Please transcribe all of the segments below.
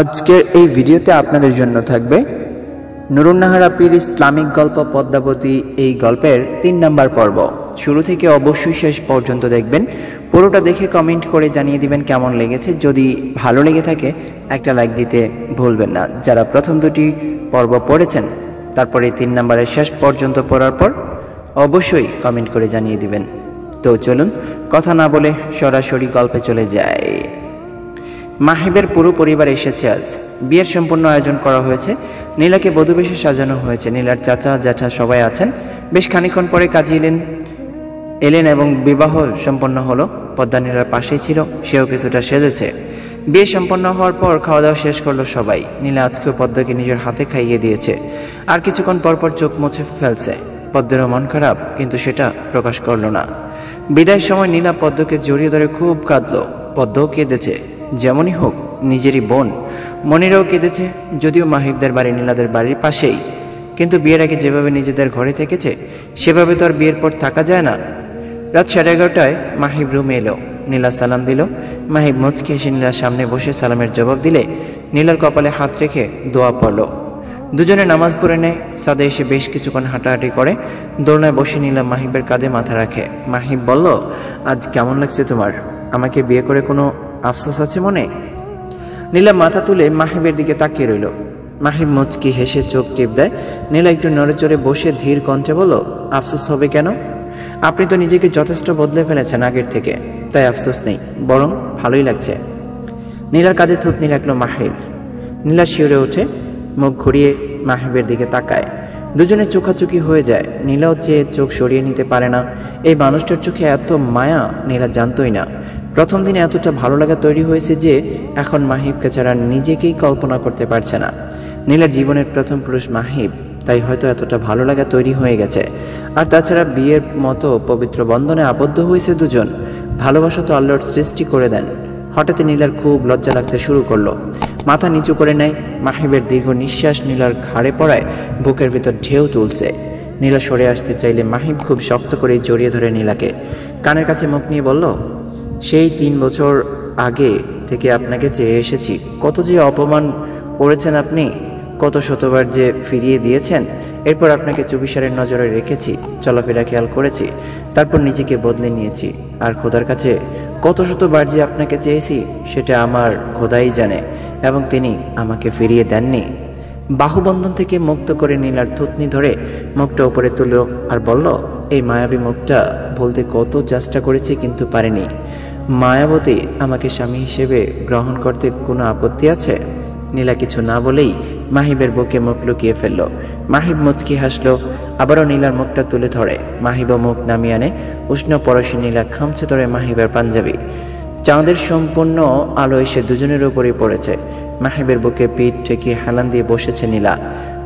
আজকের এই ভিডিওতে আপনাদের জন্য থাকবে নুরুন্নাহার আপির ইসলামিক গল্প পদ্মাবতী এই গল্পের তিন নাম্বার পর্ব। শুরু থেকে অবশ্যই শেষ পর্যন্ত দেখবেন। পুরোটা দেখে কমেন্ট করে জানিয়ে দিবেন কেমন লেগেছে। যদি ভালো লেগে থাকে, একটা লাইক দিতে ভুলবেন না। যারা প্রথম দুটি পর্ব পড়েছেন, তারপরে তিন নাম্বারের শেষ পর্যন্ত পড়ার পর অবশ্যই কমেন্ট করে জানিয়ে দিবেন। তো চলুন, কথা না বলে সরাসরি গল্পে চলে যায় মাহিবের পুরো পরিবার এসেছে আজ। বিয়ের সম্পূর্ণ আয়োজন করা হয়েছে। নীলাকে বধুবেশে সাজানো হয়েছে। নীলার চাচা, জ্যাঠা সবাই আছেন। বেশ খানিক্ষণ পরে কাজী এলেন। এলেন এবং বিবাহ সম্পন্ন হলো। পদ্মা নীলার পাশেই ছিল। সেও কিছুটা সেজেছে। বিয়ে সম্পন্ন হওয়ার পর খাওয়া দাওয়া শেষ করল সবাই। নীলা আজকেও পদ্মাকে নিজের হাতে খাইয়ে দিয়েছে। আর কিছুক্ষণ পরপর চোখ মুছে ফেলছে। পদ্মেরও মন খারাপ, কিন্তু সেটা প্রকাশ করল না। বিদায়ের সময় নীলা পদ্মকে জড়িয়ে ধরে খুব কাঁদলো। পদ্মও কেঁদেছে, যেমনই হোক, নিজেরই বোন। মনিরাও কেঁদেছে, যদিও মাহিবদের বাড়ি নীলাদের বাড়ির পাশেই। কিন্তু বিয়ের আগে যেভাবে নিজেদের ঘরে থেকেছে, সেভাবে তো আর বিয়ের পর থাকা যায় না। রাত সাড়ে এগারোটায় মাহিব রুমে এলো। নীলা সালাম দিল। মাহিব মুচকি এসে নীলার সামনে বসে সালামের জবাব দিলে নীলার কপালে হাত রেখে দোয়া পড়ল। দুজনে নামাজ পড়ে নেয়, সাদে এসে বেশ কিছুক্ষণ হাঁটাহাঁটি করে। দোলনায় বসে নিলাম মাহিবের কাঁধে মাথা রাখে। মাহিব বলল, আজ কেমন লাগছে তোমার? আমাকে বিয়ে করে কোনো আফসোস আছে মনে? নীলা মাথা তুলে মাহিবের দিকে তাকিয়ে রইল। মাহিব মুচকি হেসে চোখ টিপ দেয়। নীলা একটু নড়ে চড়ে বসে ধীর কণ্ঠে বলল, আফসোস হবে কেন? আপনি তো নিজেকে যথেষ্ট বদলে ফেলেছেন আগের থেকে। তাই আফসোস নেই, বরং ভালোই লাগছে। নীলার কাঁধে থুতনি রাখল মাহিব। নীলা শিউরে ওঠে, মুখ ঘুরিয়ে মাহিবের দিকে তাকায়। দুজনে চোখাচুকি হয়ে যায়। নীলাও চেয়ে চোখ সরিয়ে নিতে পারে না। এই মানুষটার চোখে এত মায়া, নীলা জানতই না। প্রথম দিনে এতটা ভালো লাগা তৈরি হয়েছে যে এখন মাহিবকে ছাড়া নিজেকেই কল্পনা করতে পারছে না। নীলার জীবনের প্রথম পুরুষ মাহিব, তাই হয়তো এতটা ভালো লাগা তৈরি হয়ে গেছে। আর তাছাড়া বিয়ের মতো পবিত্র বন্ধনে আবদ্ধ হয়েছে দুজন। ভালোবাসা তো আল্লাহর সৃষ্টি করে দেন। হঠাৎ নীলার খুব লজ্জা লাগতে শুরু করল। মাথা নিচু করে নেয়, মাহিবের দীর্ঘ নিঃশ্বাস নীলার ঘাড়ে পড়ায়, বুকের ভিতর ঢেউ তুলছে। নীলা সরে আসতে চাইলে মাহিব খুব শক্ত করে জড়িয়ে ধরে নীলাকে। কানের কাছে মুখ নিয়ে বলল সেই তিন বছর আগে থেকে আপনাকে চেয়ে এসেছি। কত যে অপমান করেছেন আপনি, কত শতবার যে ফিরিয়ে দিয়েছেন, এরপর আপনাকে চুবিসারের নজরে রেখেছি, চলাফেরা খেয়াল করেছি, তারপর নিজেকে বদলে নিয়েছি। আর খোদার কাছে কত শতবার যে আপনাকে চেয়েছি, সেটা আমার খোদাই জানে, এবং তিনি আমাকে ফিরিয়ে দেননি। বাহুবন্ধন থেকে মুক্ত করে নীলার থুতনি ধরে মুখটা উপরে তুলল আর বলল, এই মায়াবী মুখটা বলতে কত চেষ্টা করেছি কিন্তু পারেনি। মায়াবতী আমাকে স্বামী হিসেবে গ্রহণ করতে কোনো আপত্তি আছে? নীলা কিছু না বলেই মাহিবের বুকে মুখ লুকিয়ে ফেলল। মাহিব মুচকি হাসলো, আবারও নীলার মুখটা তুলে ধরে। মাহিবও মুখ নামিয়ে আনে, উষ্ণ পরশে নীলা খামছে ধরে মাহিবের পাঞ্জাবি। চাঁদের সম্পূর্ণ আলো এসে দুজনের উপরই পড়েছে। মাহিবের বুকে পিঠ ঠেকিয়ে হেলান দিয়ে বসেছে নীলা।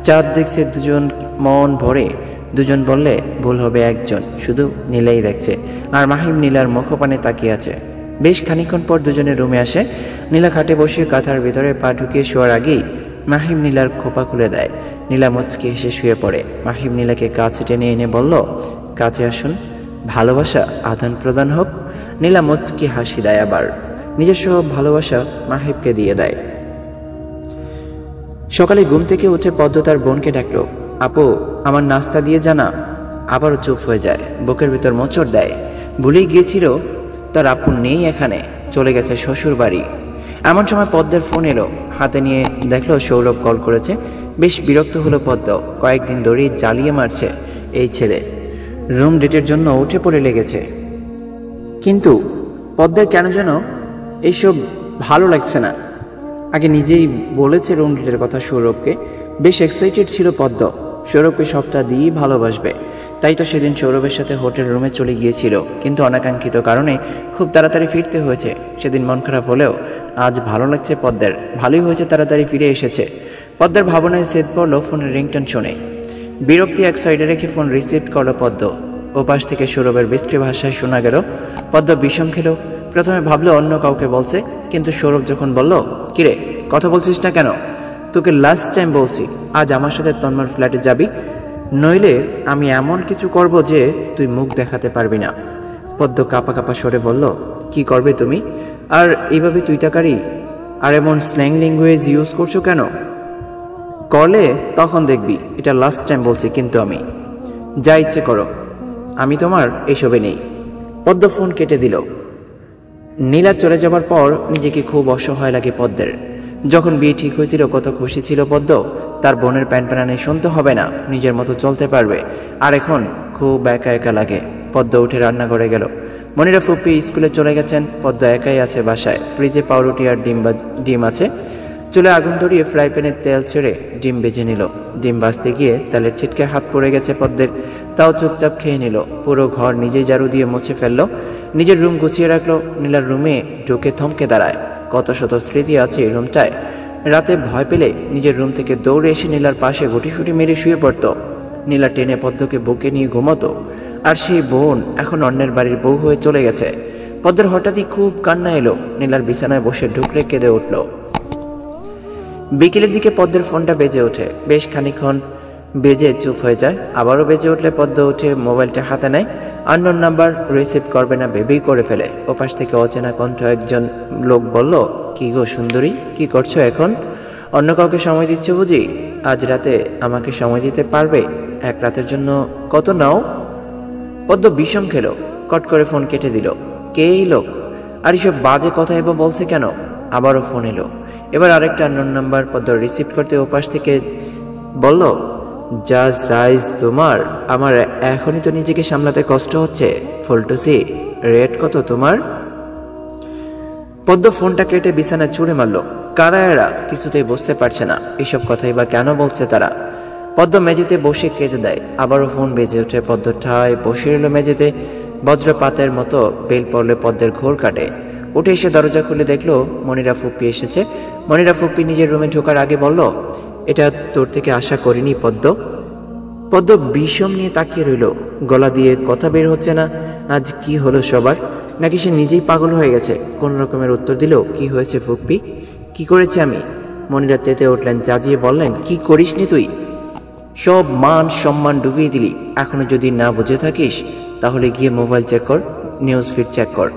চাঁদ দেখছে দুজন মন ভরে দুজন বললে, ভুল হবে একজন, শুধু নীলাই দেখছে। আর মাহিম নীলার মুখপানে তাকিয়ে আছে। বেশ খানিক্ষণ পর দুজনের রুমে আসে। নীলা খাটে বসে কাঁথার ভিতরে পা ঢুকিয়ে শোয়ার আগেই মাহিম নীলার খোপা খুলে দেয়। নীলা মুচকি হেসে শুয়ে পড়ে। মাহিম নীলাকে কাছে টেনে এনে বলল, কাছে আসুন। ভালোবাসা আদান প্রদান হোক। নীলা মুচকি হাসি দেয় আবার। নিজস্ব ভালোবাসা মাহিবকে দিয়ে দেয়। সকালে ঘুম থেকে উঠে পদ্ম তার বোনকে ডাকলো। আপু, আমার নাস্তা দিয়ে জানা। আবারও চুপ হয়ে যায়, বুকের ভিতর মোচড় দেয়। ভুলেই গিয়েছিল, তার আপু নেই এখানে, চলে গেছে শ্বশুর বাড়ি। এমন সময় পদ্মের ফোন এলো, হাতে নিয়ে দেখল সৌরভ কল করেছে। বেশ বিরক্ত হলো পদ্ম, কয়েকদিন ধরেই জ্বালিয়ে মারছে এই ছেলে। রুম ডেটের জন্য উঠে পড়ে লেগেছে। কিন্তু পদ্মের কেন যেন এইসব ভালো লাগছে না। আগে নিজেই বলেছে রুম ডেটের কথা সৌরভকে। বেশ এক্সাইটেড ছিল পদ্ম। সৌরভকে সবটা দিয়েই ভালোবাসবে। তাই তো সেদিন সৌরভের সাথে হোটেল রুমে চলে গিয়েছিল, কিন্তু অনাকাঙ্ক্ষিত কারণে খুব তাড়াতাড়ি ফিরতে হয়েছে। সেদিন মন খারাপ হলেও আজ ভালো লাগছে পদ্মের, ভালোই হয়েছে তাড়াতাড়ি ফিরে এসেছে। পদ্মের ভাবনায় সেদ পড়ল ফোনের রিংটন শুনে। বিরক্তি এক সাইডে রেখে ফোন রিসিভ করল পদ্ম। ওপাশ থেকে সৌরভের বৃষ্টি ভাষায় শোনা গেল, পদ্ম বিষম খেলো। প্রথমে ভাবলো অন্য কাউকে বলছে, কিন্তু সৌরভ যখন বলল, কিরে, কথা বলছিস না কেন? তোকে লাস্ট টাইম বলছি, আজ আমার সাথে তন্মর ফ্ল্যাটে যাবি, নইলে আমি এমন কিছু করব যে তুই মুখ দেখাতে পারবি না। পদ্ম কাপা কাপা সরে বলল, কি করবে তুমি? আর এইভাবে তুই টাকারই, আর এমন স্ল্যাং ল্যাঙ্গুয়েজ ইউজ করছ কেন? করলে তখন দেখবি, এটা লাস্ট টাইম বলছি কিন্তু আমি। যা ইচ্ছে করো, আমি তোমার এসবে নেই। পদ্ম ফোন কেটে দিল। নীলা চলে যাবার পর নিজেকে খুব অসহায় লাগে পদ্মের। যখন বিয়ে ঠিক হয়েছিল, কত খুশি ছিল পদ্ম। তার বোনের প্যান প্যানানে শুনতে হবে না, নিজের মতো চলতে পারবে। আর এখন খুব একা একা লাগে। পদ্ম উঠে রান্না করে গেল। মনিরা ফুপি স্কুলে চলে গেছেন। পদ্ম একাই আছে বাসায়। ফ্রিজে পাউরুটি আর ডিম ডিম আছে। চুলে আগুন ধরিয়ে ফ্রাই প্যানে তেল ছেড়ে ডিম বেজে নিল। ডিম বাজতে গিয়ে তেলের ছিটকে হাত পড়ে গেছে পদ্মের। তাও চুপচাপ খেয়ে নিল। পুরো ঘর নিজেই ঝাড়ু দিয়ে মুছে ফেলল। নিজের রুম গুছিয়ে রাখল। নীলার রুমে ঢুকে থমকে দাঁড়ায়। কত শত স্মৃতি আছে এই রুমটায়। রাতে ভয় পেলে নিজের রুম থেকে দৌড়ে এসে নীলার পাশে গুটিসুটি মেরে শুয়ে পড়তো। নীলা টেনে পদ্মকে বুকে নিয়ে ঘুমতো, আর সেই বোন এখন অন্যের বাড়ির বউ হয়ে চলে গেছে। পদ্মের হঠাৎই খুব কান্না এলো, নীলার বিছানায় বসে ঢুকরে কেঁদে উঠল। বিকেলের দিকে পদ্মের ফোনটা বেজে ওঠে। বেশ খানিক্ষণ বেজে চুপ হয়ে যায়। আবারও বেজে উঠলে পদ্ম উঠে মোবাইলটা হাতে নেয়। আননোন নাম্বার রিসিভ করবে না ভেবেই করে ফেলে। ওপাশ থেকে অচেনা কণ্ঠ একজন লোক বলল, কি গো সুন্দরী, কি করছ এখন? অন্য কাউকে সময় দিচ্ছে বুঝি? আজ রাতে আমাকে সময় দিতে পারবে? এক রাতের জন্য কত নাও? পদ্ম বিষম খেলো, কট করে ফোন কেটে দিল। কে এই লোক? আর এসব বাজে কথা এবার বলছে কেন? আবারও ফোন এলো। এবার আরেকটা আননোন নাম্বার পদ্ম রিসিভ করতে ওপাশ থেকে বলল যা সাইজ তোমার। আমার এখনই তো নিজেকে সামলাতে কষ্ট হচ্ছে। ফুলটুসি রেট কত তোমার? পদ্ম ফোনটা কেটে বিছানায় ছুঁড়ে মারলো। কারা এরা? কিছুতেই বুঝতে পারছে না। এসব কথাই বা কেন বলছে তারা? পদ্ম মেঝেতে বসে কেঁদে দেয়। আবারও ফোন বেজে ওঠে পদ্ম ঠায়। বসে রইল মেঝেতে। বজ্রপাতের মতো বেল পড়লে পদ্মের ঘোর কাটে। উঠে এসে দরজা খুলে দেখল মনিরা ফুপ্পি এসেছে। মনিরা ফুপ্পি নিজের রুমে ঢোকার আগে বলল এটা তোর থেকে আশা করিনি, পদ্ম। পদ্ম বিষম নিয়ে তাকিয়ে রইল। গলা দিয়ে কথা বের হচ্ছে না, আজ কি হলো সবার? নাকি সে নিজেই পাগল হয়ে গেছে? কোন রকমের উত্তর দিল? কি হয়েছে ফুপ্পি কি করেছি আমি? মনিরা তেতে উঠলেন জাজিয়ে বললেন, কি করিসনি তুই? সব মান সম্মান ডুবিয়ে দিলি। এখনও যদি না বুঝে থাকিস, তাহলে গিয়ে মোবাইল চেক কর, নিউজ ফিড চেক কর।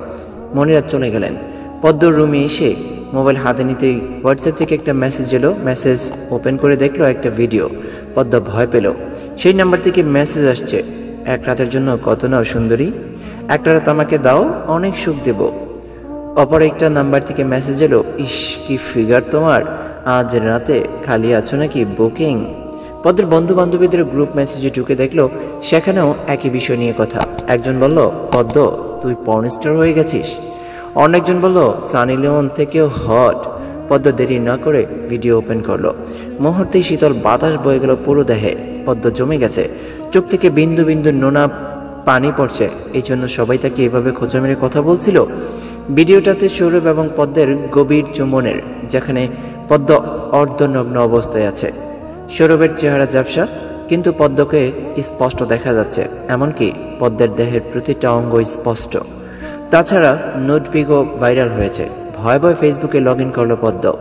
মনিরাত চলে গেলেন। পদ্মর রুমে এসে মোবাইল হাতে নিতেই হোয়াটসঅ্যাপ থেকে একটা মেসেজ এলো। মেসেজ ওপেন করে দেখল একটা ভিডিও পদ্ম ভয় পেল। সেই নাম্বার থেকে মেসেজ আসছে। এক রাতের জন্য কত নাও সুন্দরী? একটা রাত আমাকে দাও, অনেক সুখ দেব। অপর একটা নাম্বার থেকে মেসেজ এলো। ইস, কি ফিগার তোমার? আজ রাতে খালি আছো নাকি বুকিং পদ্মের বন্ধু বান্ধবীদের গ্রুপ মেসেজে ঢুকে দেখল, সেখানেও একই বিষয় নিয়ে কথা। একজন বলল, পদ্ম, তুই পর্নস্টার হয়ে গেছিস। অনেকজন বলল, সানি লিওন থেকেও হট। পদ্ম দেরি না করে ভিডিও ওপেন করল। মুহূর্তেই শীতল বাতাস বয়ে গেল পুরো দেহে। পদ্ম জমে গেছে। চোখ থেকে বিন্দু বিন্দু নোনা পানি পড়ছে। এই জন্য সবাই তাকে এভাবে খোঁচা মেরে কথা বলছিল। ভিডিওটাতে সৌরভ এবং পদ্মের গভীর চুম্বনের, যেখানে পদ্ম অর্ধনগ্ন অবস্থায় আছে। সৌরভের চেহারা ঝাপসা, কিন্তু পদ্মকে স্পষ্ট দেখা যাচ্ছে। এমনকি পদ্মের দেহের প্রতিটা অঙ্গ স্পষ্ট। তাছাড়া নোটপিকও ভাইরাল হয়েছে। ভয় ভয় ফেসবুকে লগ ইন করল পদ্ম।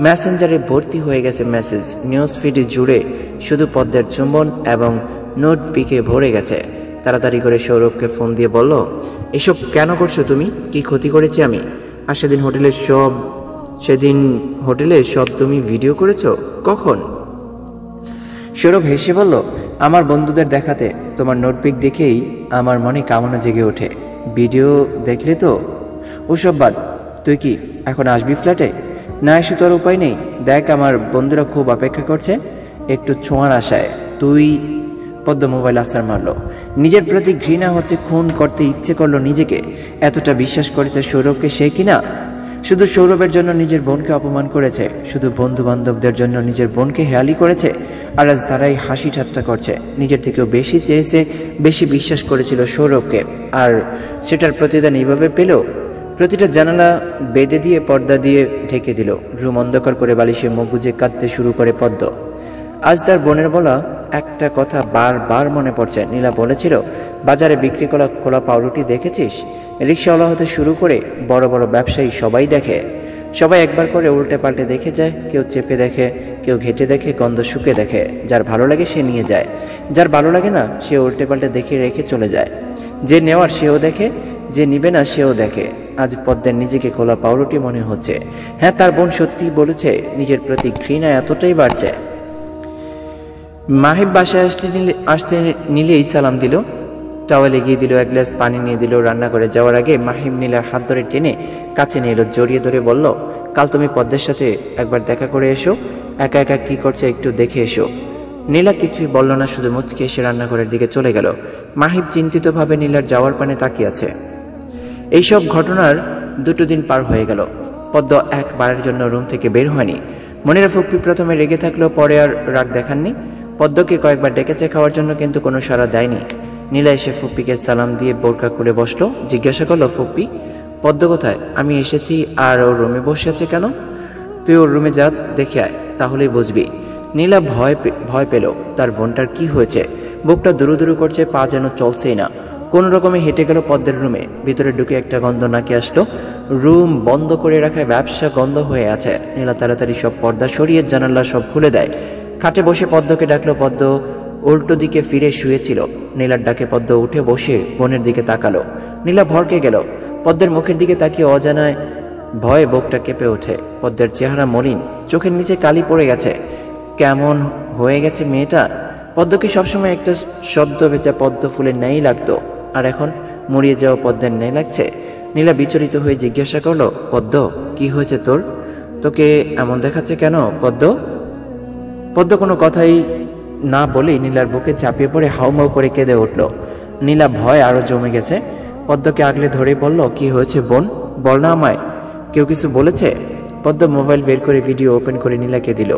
মেসেঞ্জারে ভর্তি হয়ে গেছে মেসেজ। নিউজ ফিডে জুড়ে শুধু পদ্মের চুম্বন এবং নোটপিকে ভরে গেছে। তাড়াতাড়ি করে সৌরভকে ফোন দিয়ে বলল, এসব কেন করছ তুমি? কি ক্ষতি করেছি আমি? আর সেদিন হোটেলের সব, সেদিন হোটেলে সব তুমি ভিডিও করেছ? কখন? সৌরভ হেসে বলল, আমার বন্ধুদের দেখাতে তোমার নোটপিক দেখেই আমার মনে কামনা জেগে ওঠে। ভিডিও দেখলে তো? ওসব বাদ, তুই কি এখন আসবি ফ্ল্যাটে? না এসে তোর উপায় নেই। দেখ আমার বন্ধুরা খুব অপেক্ষা করছে। একটু ছোঁয়ার আশায় তুই পদ্ম মোবাইল আসার মারলো। নিজের প্রতি ঘৃণা হচ্ছে, খুন করতে ইচ্ছে করল নিজেকে। এতটা বিশ্বাস করেছে সৌরভকে সে কিনা? শুধু সৌরভের জন্য নিজের বোনকে অপমান করেছে, শুধু বন্ধু বান্ধবদের জন্য নিজের বোনকে হেয়ালি করেছে? আর আজ তারাই হাসি ঠাট্টা করছে। নিজের থেকেও বেশি চেয়েছে, বেশি বিশ্বাস করেছিল সৌরভকে। আর সেটার প্রতিদান এইভাবে পেল? প্রতিটা জানালা বেঁধে দিয়ে পর্দা দিয়ে ঢেকে দিল। রুম অন্ধকার করে বালিশে মুখ গুজে কাঁদতে শুরু করে পদ্ম। আজ তার বোনের বলা একটা কথা বারবার মনে পড়ছে। নীলা বলেছিল, বাজারে বিক্রি করা খোলা পাউরুটি দেখেছিস? রিক্সাওয়ালা হতে শুরু করে বড় বড় ব্যবসায়ী সবাই দেখে। সবাই একবার করে উল্টে পাল্টে দেখে যায়, কেউ চেপে দেখে কেউ ঘেটে দেখে, গন্ধ শুকে দেখে। যার ভালো লাগে সে নিয়ে যায়। যার ভালো লাগে না, সে উল্টে পাল্টে দেখে রেখে চলে যায়। যে নেওয়ার সেও দেখে, যে নিবে না সেও দেখে। আজ পদ্মের নিজেকে খোলা পাউরুটি মনে হচ্ছে। হ্যাঁ তার বোন সত্যি বলেছে, নিজের প্রতি ঘৃণা এতটাই বাড়ছে। মাহিব বাসায় আসতে আসতে নিলেই সালাম দিল। টাওয়াল এগিয়ে দিল এক গ্লাস পানি নিয়ে দিল রান্না করে। যাওয়ার আগে মাহিব নীলার হাত ধরে টেনে কাছে নিয়ে এলো, জড়িয়ে ধরে বলল, কাল তুমি পদ্মের সাথে একবার দেখা করে এসো। একা একা কি করছে একটু দেখে এসো। নীলা কিছুই বলল না, শুধু মুচকে এসে রান্নাঘরের দিকে চলে গেল। মাহিব চিন্তিতভাবে নীলার যাওয়ার পানে তাকিয়ে আছে। এইসব ঘটনার দুটো দিন পার হয়ে গেল। পদ্ম একবারের জন্য রুম থেকে বের হয়নি। মনিরা ফুপ্পি প্রথমে রেগে থাকলেও পরে আর রাগ দেখাননি। পদ্মকে কয়েকবার ডেকেছে খাওয়ার জন্য, কিন্তু কোনো সাড়া দেয়নি। নীলা এসে ফুপ্পিকে সালাম দিয়ে বোরকা খুলে বসল। জিজ্ঞাসা করল ফুপ্পি পদ্ম কোথায়? আমি এসেছি, আর ওর রুমে বসে আছে কেন? তুই ওর রুমে যা, দেখে আয়, তাহলেই বুঝবি। নীলা ভয় ভয় পেল, তার বোনটার কি হয়েছে? বুকটা দুরু দুরু করছে, পা যেন চলছেই না। কোন রকমে হেঁটে গেল পদ্মের রুমে, ভিতরে ঢুকে একটা গন্ধ নাকে আসলো। রুম বন্ধ করে রাখায় ব্যবসা গন্ধ হয়ে আছে। নীলা তাড়াতাড়ি সব পর্দা সরিয়ে জানালা সব খুলে দেয়। খাটে বসে পদ্মকে ডাকলো, পদ্ম উল্টো দিকে ফিরে শুয়েছিল। নীলার ডাকে পদ্ম উঠে বসে বোনের দিকে তাকালো। নীলা ভরকে গেল। পদ্মের মুখের দিকে তাকিয়ে অজানায় ভয়ে বুকটা কেঁপে ওঠে। পদ্মের চেহারা মলিন, চোখের নিচে কালি পড়ে গেছে। কেমন হয়ে গেছে মেয়েটা? পদ্মকে সবসময় একটা শব্দ ভেজা পদ্ম ফুলের ন্যায় লাগতো। আর এখন মরিয়ে যাওয়া পদ্মের ন্যায় লাগছে। নীলা বিচলিত হয়ে জিজ্ঞাসা করল, পদ্ম, কি হয়েছে তোর? তোকে এমন দেখাচ্ছে কেন, পদ্ম? পদ্ম কোনো কথাই না বলেই নীলার বুকে ঝাঁপিয়ে পড়ে হাউমাউ করে কেঁদে উঠল। নীলা ভয় আরও জমে গেছে। পদ্মকে আগলে ধরে বলল, কি হয়েছে বোন? বল না আমায়। কেউ কিছু বলেছে? পদ্ম মোবাইল বের করে ভিডিও ওপেন করে নীলাকে দিল।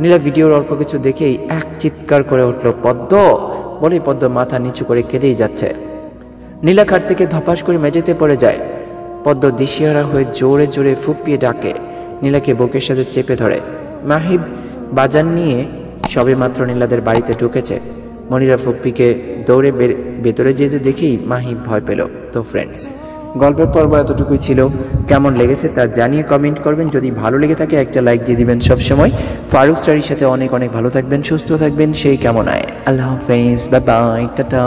নীলা ভিডিওর অল্প কিছু দেখেই এক চিৎকার করে উঠল, পদ্ম! বলেই পদ্ম মাথা নিচু করে কেঁদেই যাচ্ছে। নীলা খাট থেকে ধপাস করে মেঝেতে পড়ে যায়। পদ্ম দিশিহারা হয়ে জোরে জোরে ফুপিয়ে ডাকে। নীলাকে বুকের সাথে চেপে ধরে। মাহিব বাজার নিয়ে? সবে মাত্র নীলাদের বাড়িতে ঢুকেছে। মনিরা ফুপ্পিকে দৌড়ে ভেতরে যেতে দেখেই মাহিব ভয় পেল। তো ফ্রেন্ডস গল্পের পর্ব এতটুকুই ছিল। কেমন লেগেছে তা জানিয়ে কমেন্ট করবেন। যদি ভালো লেগে থাকে, একটা লাইক দিয়ে দিবেন সবসময়। ফারুক স্টারির সাথে অনেক অনেক ভালো থাকবেন, সুস্থ থাকবেন সেই কেমন আয় আল্লাহ হাফেজ বাই বাই টাটা।